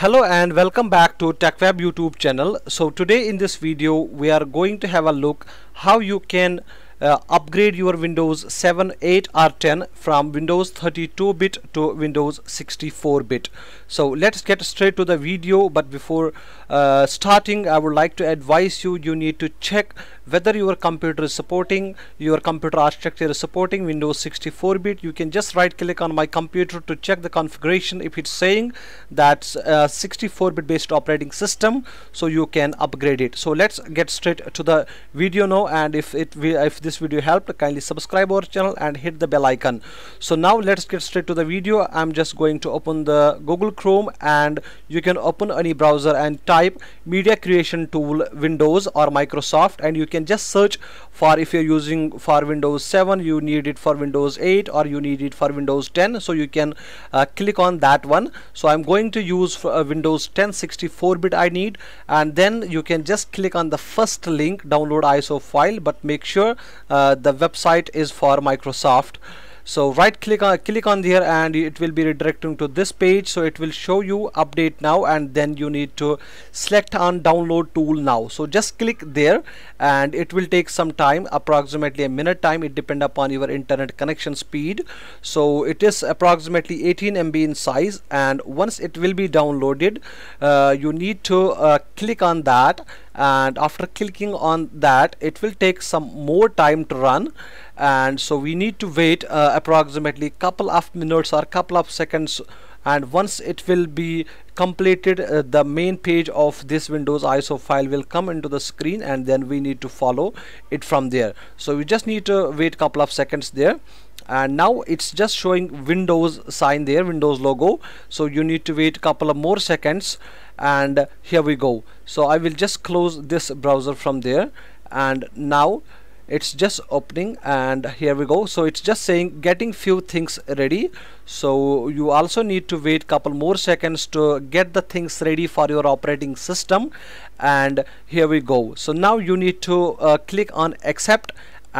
Hello and welcome back to TechWeb YouTube channel. So today in this video we are going to have a look how you can uh, upgrade your Windows 7, 8 or 10 from Windows 32-bit to Windows 64-bit. So let's get straight to the video but before uh, starting I would like to advise you you need to check whether your computer is supporting your computer architecture is supporting Windows 64-bit you can just right click on my computer to check the configuration. If it's saying that's uh, 64-bit based operating system so you can upgrade it. So let's get straight to the video now and if it if this video helped kindly subscribe our channel and hit the bell icon. So now let's get straight to the video. I'm just going to open the Google Chrome and you can open any browser and type media creation tool Windows or Microsoft and you can can just search for if you're using for Windows 7 you need it for Windows 8 or you need it for Windows 10 so you can uh, click on that one. So I'm going to use for, uh, Windows 10 64-bit I need. And then you can just click on the first link download ISO file but make sure uh, the website is for Microsoft so right click on click on there and it will be redirecting to this page. So it will show you update now and then you need to select on download tool now. So just click there and it will take some time approximately a minute time. It depend upon your internet connection speed. So it is approximately 18 MB in size and once it will be downloaded uh, you need to uh, click on that. And after clicking on that it will take some more time to run and so we need to wait uh, approximately couple of minutes or couple of seconds. And once it will be completed uh, the main page of this windows ISO file will come into the screen and then we need to follow it from there. So we just need to wait couple of seconds there. And now it's just showing windows sign there windows logo. So you need to wait couple of more seconds and here we go. So I will just close this browser from there. And now it's just opening and here we go. So it's just saying getting few things ready. So you also need to wait couple more seconds to get the things ready for your operating system. And here we go. So now you need to uh, click on accept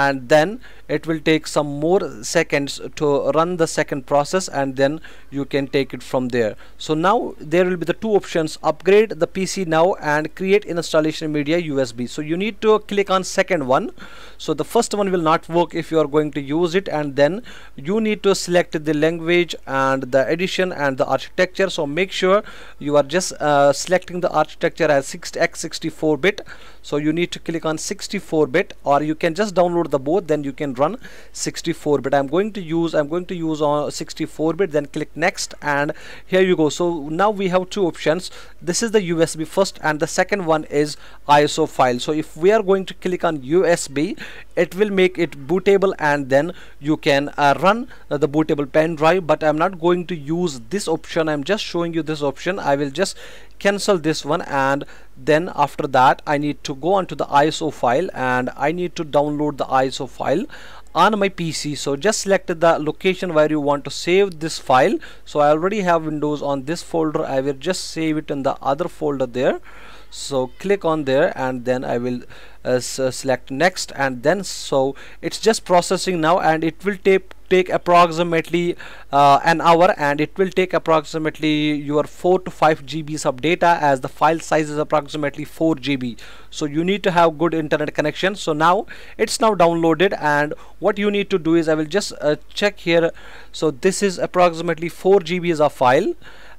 and then it will take some more seconds to run the second process and then you can take it from there. So now there will be the two options upgrade the PC now and create installation media USB so you need to click on second one. So the first one will not work if you are going to use it and then you need to select the language and the edition and the architecture. So make sure you are just uh, selecting the architecture as 6x64 bit. So you need to click on 64 bit or you can just download the both then you can run 64 bit. I'm going to use I'm going to use on 64 bit then click next and here you go. So now we have two options. This is the USB first and the second one is ISO file. So if we are going to click on USB it will make it bootable and then you can uh, run uh, the bootable pen drive. But I'm not going to use this option. I'm just showing you this option. I will just cancel this one and then after that I need to go onto the ISO file and I need to download the ISO file on my PC so just select the location where you want to save this file. So I already have Windows on this folder. I will just save it in the other folder there so click on there and then I will uh, uh, select next and then so it's just processing now and it will take take approximately uh, an hour and it will take approximately your 4 to 5 GBs of data as the file size is approximately 4 GB so you need to have good internet connection. So now it's now downloaded and what you need to do is I will just uh, check here. So this is approximately 4 GBs of file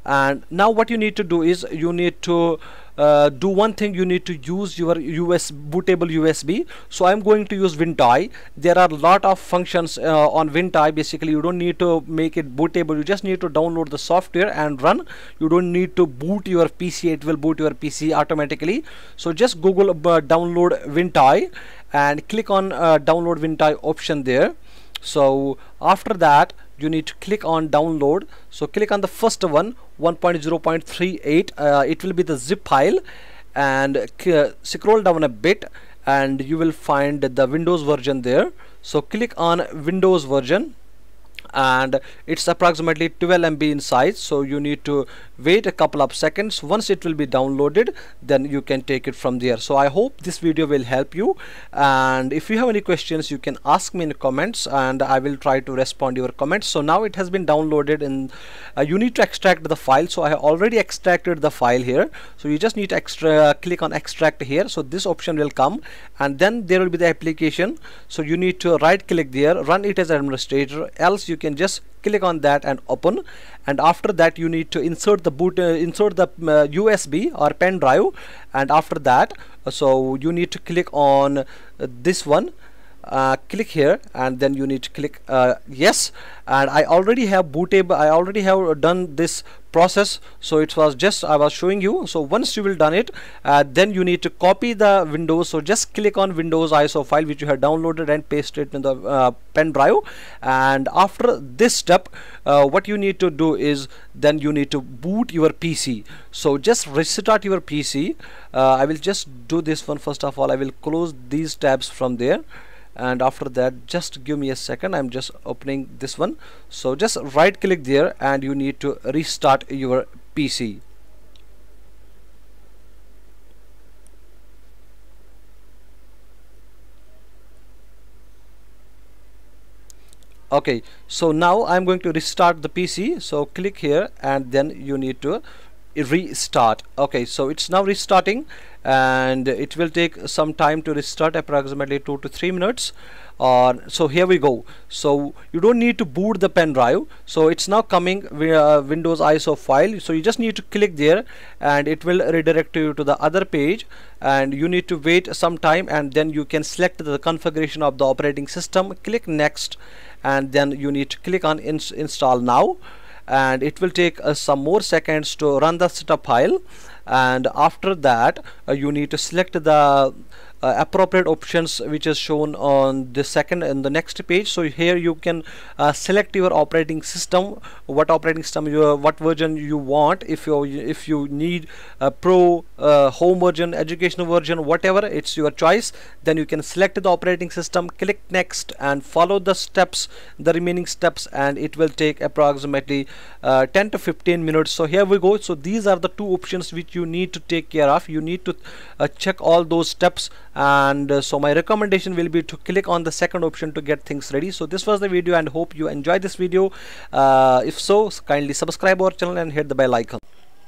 and now what you need to do is you need to uh, do one thing you need to use your US bootable USB so I'm going to use Ventoy there are a lot of functions uh, on Ventoy basically you don't need to make it bootable. You just need to download the software and run. You don't need to boot your PC it will boot your PC automatically. So just google uh, download Ventoy and click on uh, download Ventoy option there. So after that you need to click on download. So click on the first one 1.0.38 uh, it will be the zip file. And uh, scroll down a bit and you will find the windows version there. So click on windows version and it's approximately 12 MB in size so you need to wait a couple of seconds. Once it will be downloaded then you can take it from there. So I hope this video will help you. And if you have any questions you can ask me in the comments and I will try to respond your comments. So now it has been downloaded and uh, you need to extract the file. So I have already extracted the file here. So you just need to extra click on extract here. So this option will come and then there will be the application. So you need to right click there run it as administrator. Else you can just click on that and open. And after that you need to insert the boot uh, insert the uh, USB or pen drive. And after that uh, so you need to click on uh, this one uh, click here and then you need to click uh, yes. And I already have bootable I already have done this process. So it was just I was showing you. So once you will done it uh, then you need to copy the windows. So just click on windows ISO file which you have downloaded and paste it in the uh, pen drive. And after this step uh, what you need to do is then you need to boot your PC so just restart your PC uh, I will just do this one first of all. I will close these tabs from there and after that just give me a second. I'm just opening this one. So just right click there and you need to restart your PC okay so now I'm going to restart the PC so click here and then you need to restart. Okay so it's now restarting and it will take some time to restart approximately two to three minutes. Uh, so here we go. So you don't need to boot the pen drive. So it's now coming via Windows ISO file. So you just need to click there and it will redirect you to the other page. And you need to wait some time and then you can select the configuration of the operating system. Click next and then you need to click on ins install now and it will take uh, some more seconds to run the setup file and after that uh, you need to select the uh, appropriate options which is shown on the second and the next page. So here you can uh, select your operating system what operating system you what version you want. If you if you need a pro uh, home version educational version whatever it's your choice. Then you can select the operating system click next and follow the steps the remaining steps and it will take approximately uh, 10 to 15 minutes. So here we go. So these are the two options which you need to take care of you need to uh, check all those steps. And uh, so my recommendation will be to click on the second option to get things ready. So this was the video and hope you enjoyed this video. Uh, if so kindly subscribe our channel and hit the bell icon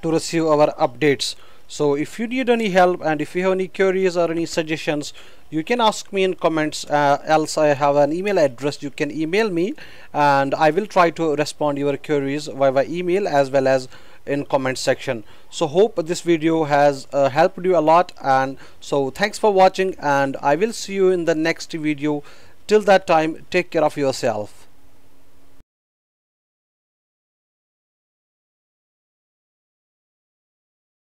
to receive our updates. So if you need any help and if you have any queries or any suggestions you can ask me in comments. Uh, else I have an email address. You can email me and I will try to respond your queries via email as well as in comment section. So hope this video has uh, helped you a lot and so thanks for watching and I will see you in the next video. Till that time take care of yourself